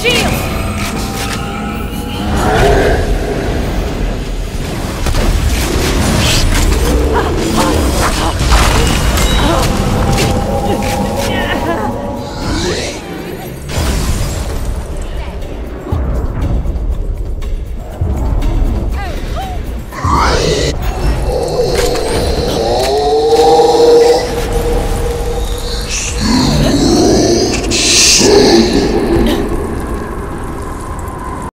shield!